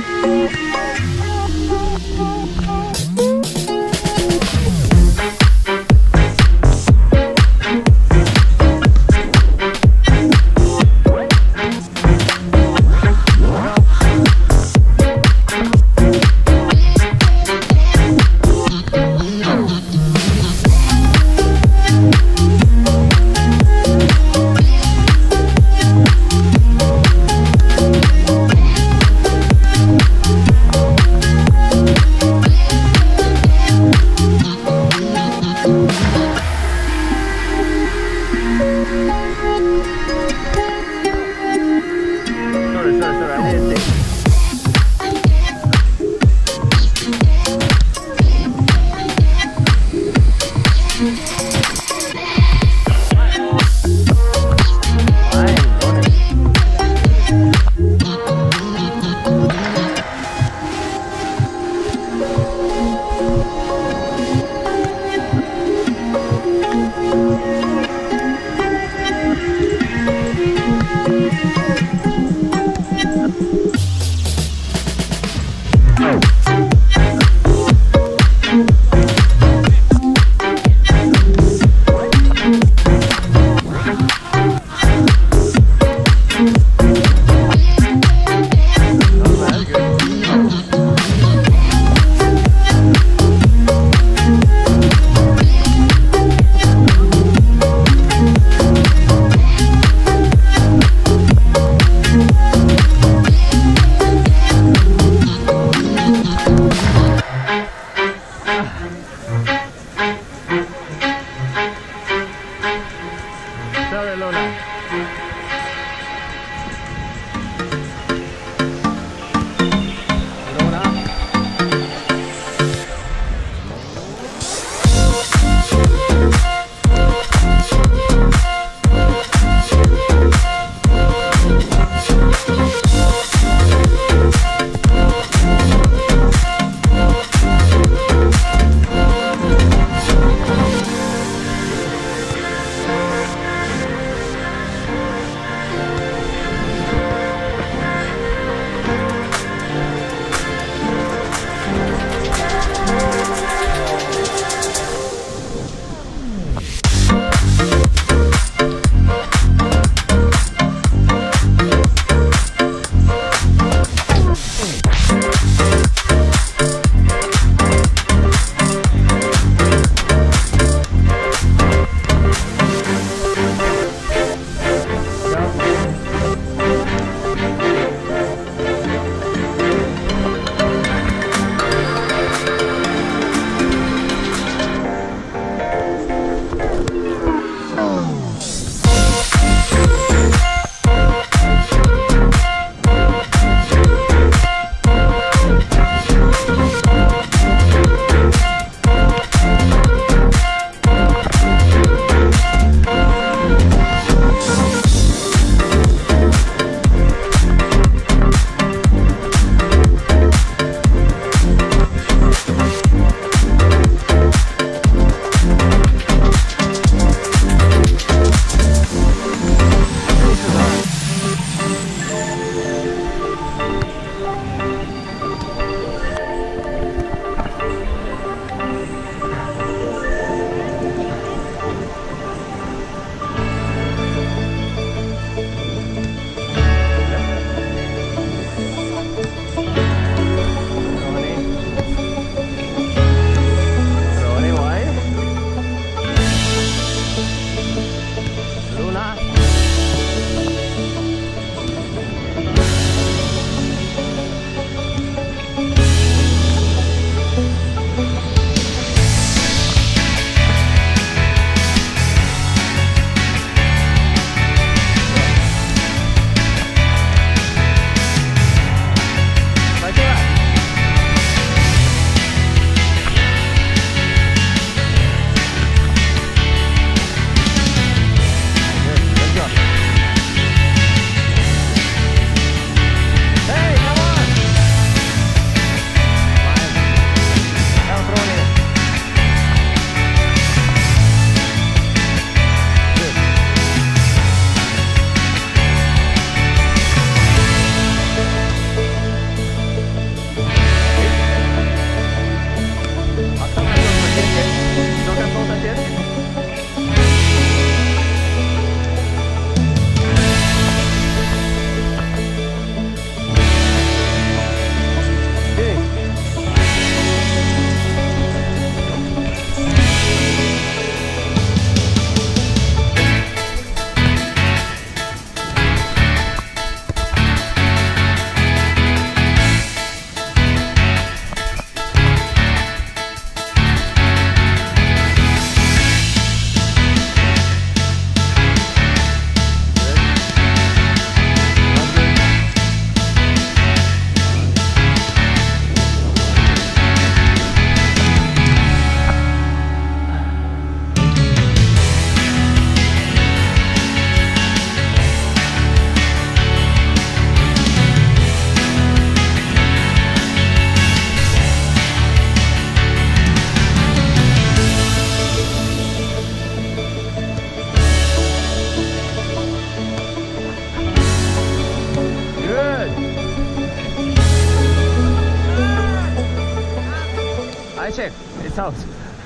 Música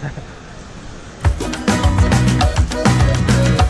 続いてくれ And one more time further. Stay further. Go. To final, final, final. Yes.